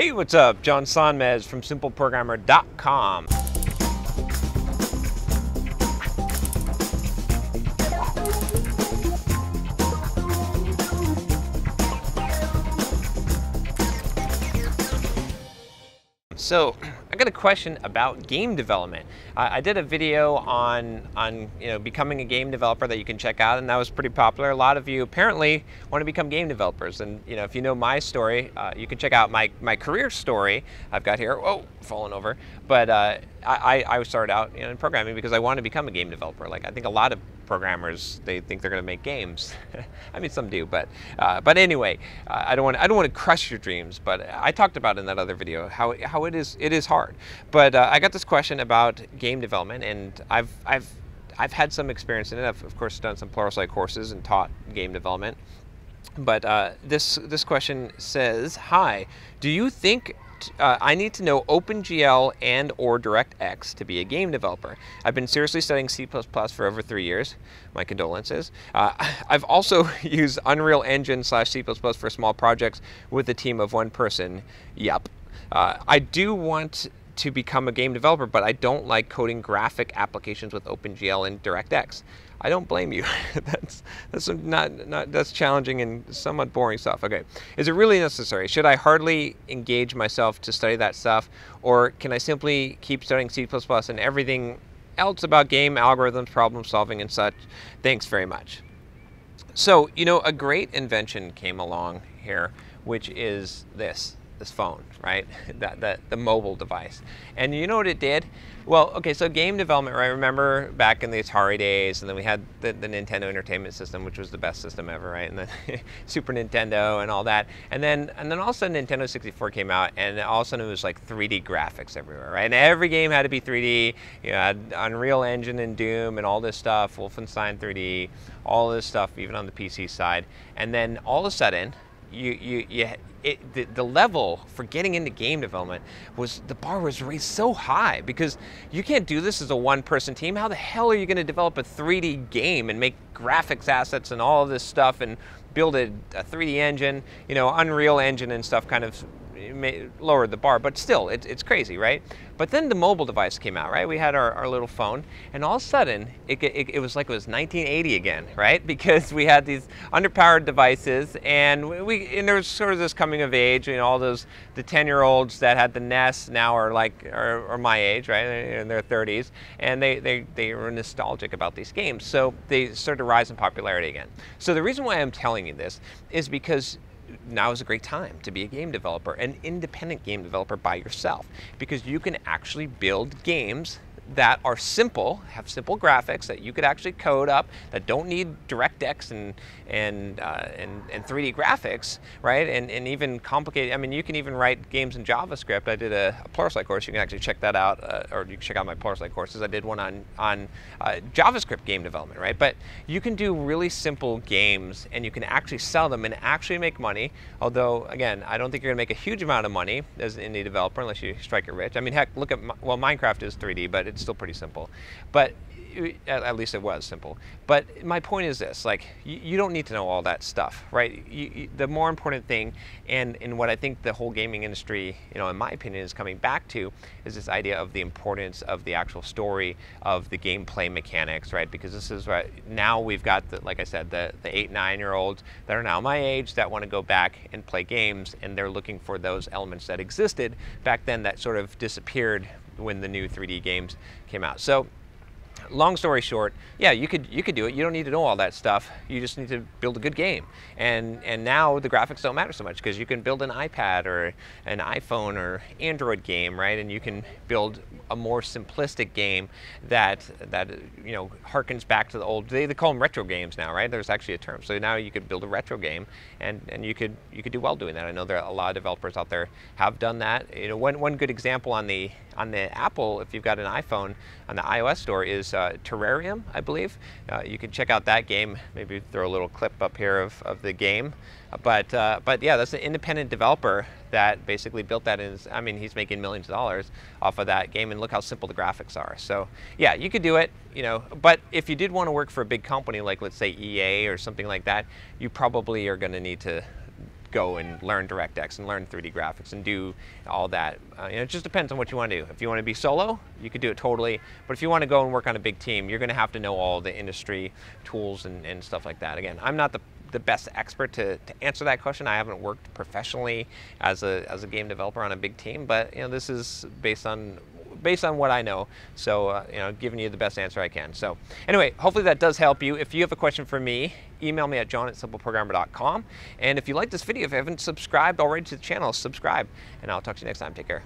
Hey, what's up? John Sonmez from SimpleProgrammer.com. So got a question about game development. Uh, I did a video on on you know becoming a game developer that you can check out, and that was pretty popular. A lot of you apparently want to become game developers, and you know if you know my story, uh, you can check out my my career story. I've got here. Oh, falling over. But uh, I I started out you know, in programming because I wanted to become a game developer. Like I think a lot of programmers they think they're going to make games. I mean, some do, but uh, but anyway, uh, I don't want I don't want to crush your dreams. But I talked about in that other video how how it is it is hard. But uh, I got this question about game development, and I've I've I've had some experience in it. I've of course done some Pluralsight courses and taught game development. But uh, this this question says, "Hi, do you think uh, I need to know OpenGL and or DirectX to be a game developer. I've been seriously studying C++ for over three years. My condolences. Uh, I've also used Unreal Engine slash C++ for small projects with a team of one person. Yep. Uh, I do want to become a game developer, but I don't like coding graphic applications with OpenGL and DirectX. I don't blame you. that's that's not, not that's challenging and somewhat boring stuff. Okay, is it really necessary? Should I hardly engage myself to study that stuff, or can I simply keep studying C++ and everything else about game algorithms, problem solving, and such? Thanks very much. So you know, a great invention came along here, which is this this phone, right? that, that the mobile device. And you know what it did? Well, okay, so game development, right? Remember back in the Atari days, and then we had the, the Nintendo Entertainment System, which was the best system ever, right? And then Super Nintendo and all that. And then and then all of a sudden Nintendo 64 came out, and all of a sudden it was like 3D graphics everywhere, right? And every game had to be 3D. You Unreal Engine and Doom and all this stuff, Wolfenstein 3D, all this stuff, even on the PC side. And then all of a sudden, you, you, you it, the, the level for getting into game development was the bar was raised so high because you can't do this as a one person team. How the hell are you going to develop a 3D game and make graphics assets and all of this stuff and build a, a 3D engine, you know, Unreal Engine and stuff kind of lowered the bar, but still, it, it's crazy, right? But then the mobile device came out, right? We had our, our little phone, and all of a sudden, it, it, it, was like it was 1980 again, right? Because we had these underpowered devices, and we and there was sort of this coming of age, you know, all those the 10-year-olds that had the NES now are like are, are my age, right? In their 30s, and they they they were nostalgic about these games, so they started to rise in popularity again. So the reason why I'm telling you this is because now is a great time to be a game developer, an independent game developer by yourself, because you can actually build games that are simple, have simple graphics that you could actually code up that don't need DirectX and and uh, and, and 3D graphics, right? And and even complicated. I mean, you can even write games in JavaScript. I did a, a Pluralsight course. You can actually check that out, uh, or you can check out my Pluralsight courses. I did one on on uh, JavaScript game development, right? But you can do really simple games, and you can actually sell them and actually make money. Although, again, I don't think you're gonna make a huge amount of money as an indie developer unless you strike it rich. I mean, heck, look at well, Minecraft is 3D, but it's it's still pretty simple. But uh, at least it was simple. But my point is this: like, you, you don't need to know all that stuff, right? You, you, the more important thing, and and what I think the whole gaming industry, you know, in my opinion, is coming back to, is this idea of the importance of the actual story of the gameplay mechanics, right? Because this is right now we've got the, like I said, the the eight nine year olds that are now my age that want to go back and play games, and they're looking for those elements that existed back then that sort of disappeared when the new 3D games came out. So long story short, yeah, you could you could do it. You don't need to know all that stuff. You just need to build a good game. And and now the graphics don't matter so much because you can build an iPad or an iPhone or Android game, right? And you can build a more simplistic game that that you know harkens back to the old. They, they call them retro games now, right? There's actually a term. So now you could build a retro game, and and you could you could do well doing that. I know there are a lot of developers out there have done that. You know, one one good example on the on the Apple, if you've got an iPhone, on the iOS store is uh, Terrarium, I believe. Uh, you can check out that game. Maybe throw a little clip up here of, of the game. But uh, but yeah, that's an independent developer that basically built that. In, I mean, he's making millions of dollars off of that game, and look how simple the graphics are. So yeah, you could do it. You know, but if you did want to work for a big company like let's say EA or something like that, you probably are going to need to go and learn DirectX and learn 3D graphics and do all that. Uh, you know, it just depends on what you want to do. If you want to be solo, you could do it totally. But if you want to go and work on a big team, you're going to have to know all the industry tools and, and stuff like that. Again, I'm not the the best expert to, to answer that question. I haven't worked professionally as a, as a game developer on a big team, but you know this is based on based on what I know. So, uh, you know, giving you the best answer I can. So, anyway, hopefully that does help you. If you have a question for me, email me at john at simpleprogrammer.com. And if you like this video, if you haven't subscribed already to the channel, subscribe. And I'll talk to you next time. Take care.